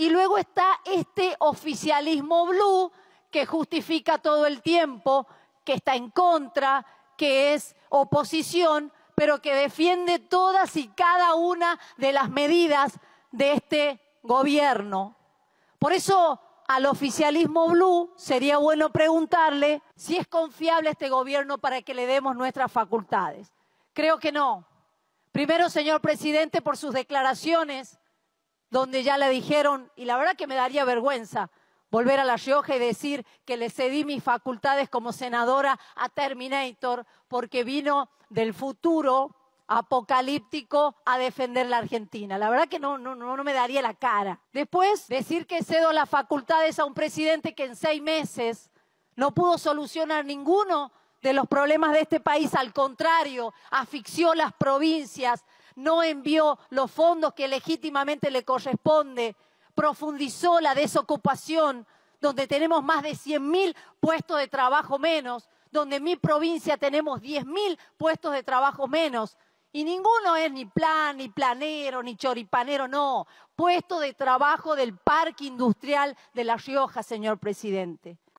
Y luego está este oficialismo blue que justifica todo el tiempo, que está en contra, que es oposición, pero que defiende todas y cada una de las medidas de este gobierno. Por eso al oficialismo blue sería bueno preguntarle si es confiable este gobierno para que le demos nuestras facultades. Creo que no. Primero, señor presidente, por sus declaraciones, donde ya le dijeron, y la verdad que me daría vergüenza volver a La Rioja y decir que le cedí mis facultades como senadora a Terminator porque vino del futuro apocalíptico a defender la Argentina. La verdad que no, no, no me daría la cara. Después, decir que cedo las facultades a un presidente que en seis meses no pudo solucionar ninguno de los problemas de este país, al contrario, asfixió las provincias, no envió los fondos que legítimamente le corresponde, profundizó la desocupación, donde tenemos más de 100.000 puestos de trabajo menos, donde en mi provincia tenemos 10.000 puestos de trabajo menos. Y ninguno es ni plan, ni planero, ni choripanero, no. Puesto de trabajo del parque industrial de La Rioja, señor presidente.